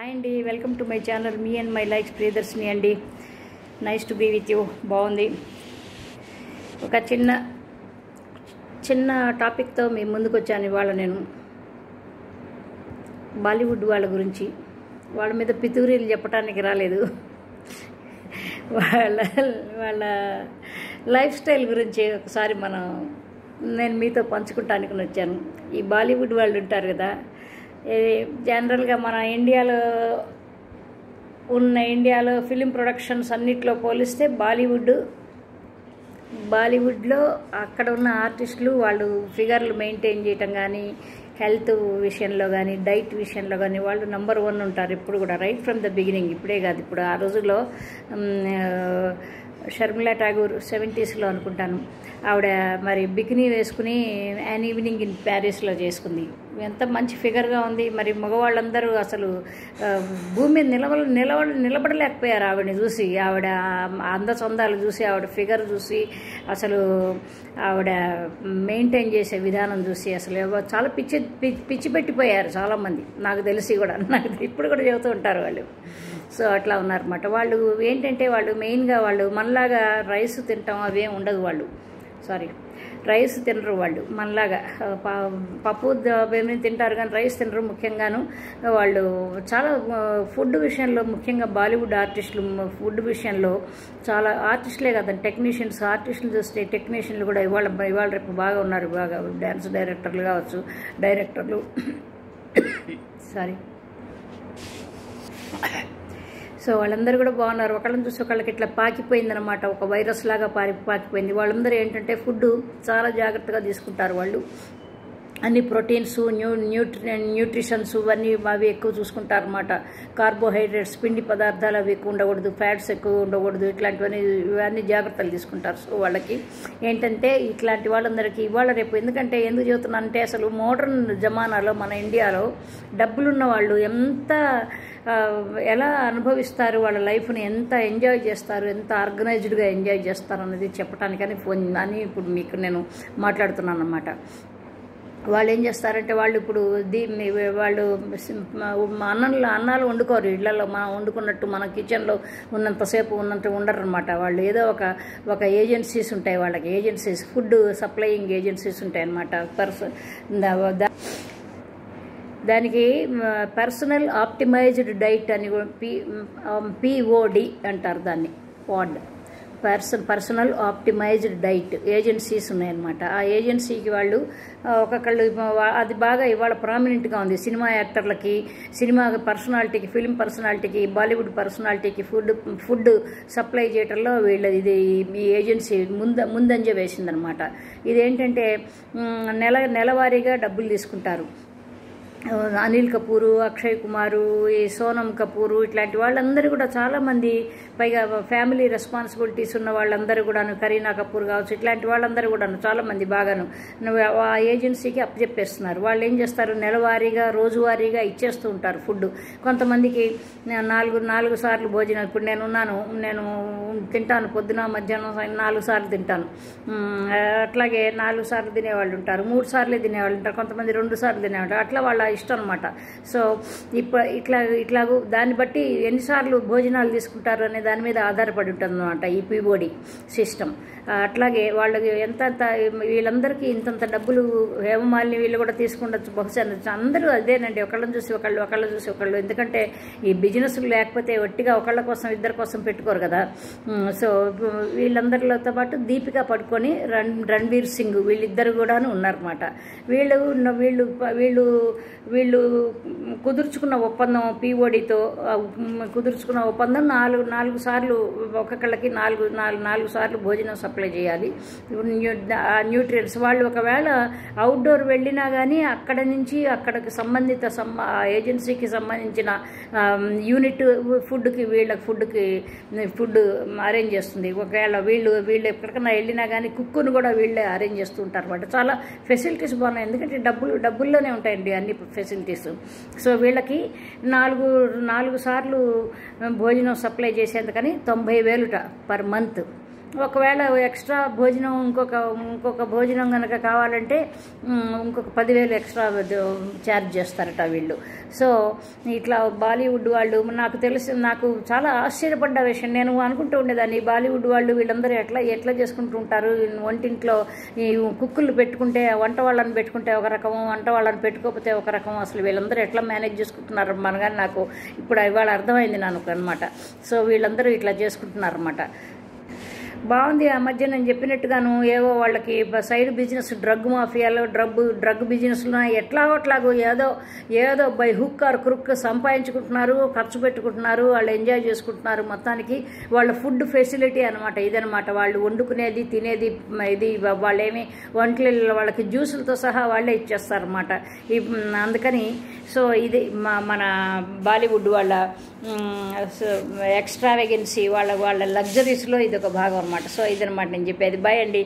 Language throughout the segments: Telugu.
హాయ్ అండి వెల్కమ్ టు మై ఛానల్ మీ అండ్ మై లైక్స్ ప్రియదర్శిని అండి nice to be with you బాగుంది. ఒక చిన్న చిన్న టాపిక్తో మీ ముందుకు వచ్చాను ఇవాళ నేను. బాలీవుడ్ వాళ్ళ గురించి. వాళ్ళ మీద పితూరీలు చెప్పడానికి రాలేదు. వాళ్ళ వాళ్ళ లైఫ్ స్టైల్ గురించి ఒకసారి మనం నేను మీతో పంచుకుంటానికి వచ్చాను. ఈ బాలీవుడ్ వాళ్ళు ఉంటారు కదా జనరల్గా మన ఇండియాలో ఉన్న ఇండియాలో ఫిలిం ప్రొడక్షన్స్ అన్నిట్లో పోలిస్తే బాలీవుడ్. బాలీవుడ్లో అక్కడ ఉన్న ఆర్టిస్టులు వాళ్ళు ఫిగర్లు మెయింటైన్ చేయటం కానీ హెల్త్ విషయంలో కానీ డైట్ విషయంలో కానీ వాళ్ళు నెంబర్ వన్ ఉంటారు. ఇప్పుడు కూడా రైట్ ఫ్రమ్ ద బిగినింగ్ ఇప్పుడే కాదు ఇప్పుడు ఆ రోజుల్లో షర్మిలా ఠాగూర్ సెవెంటీస్లో అనుకుంటాను. ఆవిడ మరి బికినీ వేసుకుని యాన్ ఈవినింగ్ ఇన్ ప్యారిస్లో చేసుకుంది. ఎంత మంచి ఫిగర్గా ఉంది. మరి మగవాళ్ళందరూ అసలు భూమి మీద నిలవ నిలవ నిలబడలేకపోయారు ఆవిడని చూసి. ఆవిడ అందచందాలు చూసి ఆవిడ ఫిగర్ చూసి అసలు ఆవిడ మెయింటైన్ చేసే విధానం చూసి అసలు చాలా పిచ్చి పిచ్చి పెట్టిపోయారు చాలామంది. నాకు తెలిసి కూడా నాకు ఇప్పుడు కూడా చెబుతూ ఉంటారు వాళ్ళు. సో అట్లా ఉన్నారన్నమాట. వాళ్ళు ఏంటంటే వాళ్ళు మెయిన్గా వాళ్ళు మనలాగా రైస్ తింటాం అవేం ఉండదు వాళ్ళు. సారీ రైస్ తినరు వాళ్ళు మనలాగా. ప- పప్పు ద- తింటారు కానీ రైస్ తినరు ముఖ్యంగాను. వాళ్ళు చాలా ఫుడ్ విషయంలో ముఖ్యంగా బాలీవుడ్ ఆర్టిస్టులు ఫుడ్ విషయంలో చాలా ఆర్టిస్టులే కదా టెక్నీషియన్స్ ఆర్టిస్టులు చూస్తే టెక్నీషియన్లు కూడా ఇవాళ ఇవాళ రేపు బాగా ఉన్నారు. బాగా డ్యాన్స్ డైరెక్టర్లు కావచ్చు డైరెక్టర్లు. సారీ. సో వాళ్ళందరూ కూడా బాగున్నారు. ఒకళ్ళని చూసి ఒకళ్ళకి ఇట్లా పాకిపోయిందనమాట ఒక వైరస్ లాగా పారి పాకిపోయింది. వాళ్ళందరూ ఏంటంటే ఫుడ్ చాలా జాగ్రత్తగా తీసుకుంటారు వాళ్ళు. అన్ని ప్రోటీన్స్ న్యూ న్యూట్రి న్యూట్రిషన్స్ ఇవన్నీ అవి ఎక్కువ చూసుకుంటారు అనమాట కార్బోహైడ్రేట్స్ పిండి పదార్థాలు అవి ఎక్కువ ఉండకూడదు ఫ్యాట్స్ ఎక్కువ ఉండకూడదు ఇట్లాంటివన్నీ ఇవన్నీ జాగ్రత్తలు తీసుకుంటారు. సో వాళ్ళకి ఏంటంటే ఇట్లాంటి వాళ్ళందరికీ ఇవాళ రేపు ఎందుకంటే ఎందుకు చెబుతున్నానంటే అసలు మోడర్న్ జమానాలో మన ఇండియాలో డబ్బులున్న వాళ్ళు ఎంత ఎలా అనుభవిస్తారు వాళ్ళ లైఫ్ని ఎంత ఎంజాయ్ చేస్తారు ఎంత ఆర్గనైజ్డ్గా ఎంజాయ్ చేస్తారు అనేది చెప్పడానికని ఫోన్ అని ఇప్పుడు మీకు నేను మాట్లాడుతున్నాను అనమాట వాళ్ళు ఏం చేస్తారంటే వాళ్ళు ఇప్పుడు దీన్ని వాళ్ళు అన్నంలో అన్నాలు వండుకోరు. ఇళ్ళలో మనం వండుకున్నట్టు మన కిచెన్లో ఉన్నంతసేపు ఉన్నట్టు ఉండరు అనమాట వాళ్ళు ఏదో ఒక ఒక ఏజెన్సీస్ ఉంటాయి వాళ్ళకి. ఏజెన్సీస్ ఫుడ్ సప్లయింగ్ ఏజెన్సీస్ ఉంటాయి అనమాట పర్స దానికి పర్సనల్ ఆప్టిమైజ్డ్ డైట్ అని పి పిఓడి అంటారు దాన్ని. Pod person personal optimized diet agencies ఉన్నాయన్నమాట. ఆ ఏజెన్సీకి వాళ్ళు ఒక్కొక్కళ్ళు అది బాగా ఇవాళ ప్రామినెంట్గా ఉంది. సినిమా యాక్టర్లకి సినిమా పర్సనాలిటీకి ఫిల్మ్ పర్సనాలిటీకి బాలీవుడ్ పర్సనాలిటీకి ఫుడ్ ఫుడ్ సప్లై చేయటంలో వీళ్ళ ఇది ఈ ఏజెన్సీ ముంద ముందంజ వేసిందనమాట ఇదేంటంటే నెల నెలవారీగా డబ్బులు తీసుకుంటారు. అనిల్ కపూరు అక్షయ్ కుమారు ఈ సోనం కపూరు ఇట్లాంటి వాళ్ళందరూ కూడా చాలామంది పైగా ఫ్యామిలీ రెస్పాన్సిబిలిటీస్ ఉన్న వాళ్ళందరూ కూడాను కరీనా కపూర్ కావచ్చు ఇట్లాంటి వాళ్ళందరూ కూడాను చాలామంది బాగాను. నువ్వు ఆ ఏజెన్సీకి అప్పచెప్పేస్తున్నారు వాళ్ళు ఏం చేస్తారు? నెలవారీగా రోజువారీగా ఇచ్చేస్తూ ఉంటారు ఫుడ్ కొంతమందికి నాలుగు నాలుగు సార్లు భోజనం ఇప్పుడు నేను ఉన్నాను నేను తింటాను పొద్దున మధ్యాహ్నం నాలుగు సార్లు తింటాను. అట్లాగే నాలుగు సార్లు తినేవాళ్ళు ఉంటారు మూడు సార్లే తినేవాళ్ళు ఉంటారు కొంతమంది రెండు సార్లు తినేవాళ్ళు అట్లా వాళ్ళ ఇష్టం అనమాట సో ఇప్పుడు ఇట్లా ఇట్లాగూ దాన్ని బట్టి ఎన్నిసార్లు భోజనాలు తీసుకుంటారు అనే దాని మీద ఆధారపడి ఉంటుంది అనమాట ఈ పీబోడి సిస్టమ్. అట్లాగే వాళ్ళకి ఎంత వీళ్ళందరికీ ఇంతంత డబ్బులు హేమమాలిని వీళ్ళు కూడా తీసుకుండొచ్చు. బహుశా అందరూ అదేనండి. ఒకళ్ళని చూసి ఒకళ్ళు ఒకళ్ళని చూసి ఒకళ్ళు. ఎందుకంటే ఈ బిజినెస్ లేకపోతే ఒట్టిగా ఒకళ్ళ కోసం ఇద్దరి కోసం పెట్టుకోరు కదా. సో వీళ్ళందరితో పాటు దీపిక పడుకొని రన్ రణ్వీర్ సింగ్ వీళ్ళిద్దరు కూడాను ఉన్నారన్నమాట. వీళ్ళు ఉన్న- వీళ్ళు వీళ్ళు వీళ్ళు కుదుర్చుకున్న ఒప్పందం పీఓడితో కుదుర్చుకున్న ఒప్పందం నాలుగు నాలుగు సార్లు ఒక్కొక్కళ్ళకి నాలుగు నాలుగు నాలుగు సార్లు భోజనం సప్లై చేయాలి. న్యూట్రియన్స్ వాళ్ళు ఒకవేళ అవుట్డోర్ వెళ్ళినా కానీ అక్కడ నుంచి అక్కడికి సంబంధిత ఏజెన్సీకి సంబంధించిన యూనిట్ ఫుడ్కి వీళ్ళకి ఫుడ్కి ఫుడ్ అరేంజ్ చేస్తుంది. ఒకవేళ వీళ్ళు వీళ్ళు ఎక్కడికైనా వెళ్ళినా కానీ కుక్కును కూడా వీళ్ళే అరేంజ్ చేస్తూ ఉంటారు అనమాట చాలా ఫెసిలిటీస్ బాగున్నాయి. ఎందుకంటే డబ్బులు డబ్బుల్లోనే ఉంటాయండి అన్ని ఫెసిలిటీస్ సో వీళ్ళకి నాలుగు నాలుగు సార్లు భోజనం సప్లై చేసేందుకని తొంభై వేలుట పర్ మంత్ ఒకవేళ ఎక్స్ట్రా భోజనం ఇంకొక ఇంకొక భోజనం కనుక కావాలంటే ఇంకొక పదివేలు ఎక్స్ట్రా ఛార్జ్ చేస్తారట వీళ్ళు. సో ఇట్లా బాలీవుడ్ వాళ్ళు నాకు తెలిసి నాకు చాలా ఆశ్చర్యపడ్డ విషయం. నేను అనుకుంటూ ఉండేదాన్ని బాలీవుడ్ వాళ్ళు వీళ్ళందరూ ఎట్లా ఎట్లా చేసుకుంటూ ఉంటారు? వంటింట్లో ఈ కుక్కులు పెట్టుకుంటే వంట వాళ్ళని పెట్టుకుంటే ఒక రకం వంట వాళ్ళని పెట్టుకోకపోతే ఒక రకం అసలు వీళ్ళందరూ ఎట్లా మేనేజ్ చేసుకుంటున్నారు? మనగాని నాకు ఇప్పుడు ఇవాళ అర్థమైంది నాకు అనమాట సో వీళ్ళందరూ ఇట్లా చేసుకుంటున్నారు అనమాట బాగుంది ఆ మధ్య నేను చెప్పినట్టుగాను ఏవో వాళ్ళకి సైడ్ బిజినెస్ డ్రగ్ మాఫియాలో డ్రగ్ డ్రగ్ బిజినెస్లో ఎట్లా అట్లాగో ఏదో ఏదో బై హుక్ ఆర్ క్రుక్ సంపాదించుకుంటున్నారు ఖర్చు పెట్టుకుంటున్నారు వాళ్ళు ఎంజాయ్ చేసుకుంటున్నారు మొత్తానికి. వాళ్ళ ఫుడ్ ఫెసిలిటీ అనమాట ఇదనమాట వాళ్ళు వండుకునేది తినేది ఇది వాళ్ళేమి వంటలు వాళ్ళకి జ్యూసులతో సహా వాళ్ళే ఇచ్చేస్తారన్నమాట. ఈ అందుకని సో ఇది మా మన బాలీవుడ్ వాళ్ళ ఎక్స్ట్రావెగెన్సీ వాళ్ళ వాళ్ళ లగ్జరీస్లో ఇది ఒక భాగం అనమాట సో ఇదనమాట నేను చెప్పేది. బాయ్ అండి.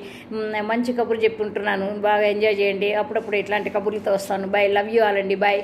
మంచి కబుర్లు చెప్పుకుంటున్నాను బాగా ఎంజాయ్ చేయండి. అప్పుడప్పుడు ఇట్లాంటి కబుర్లతో వస్తాను. బాయ్. లవ్ యూ ఆల్ అండి. బాయ్.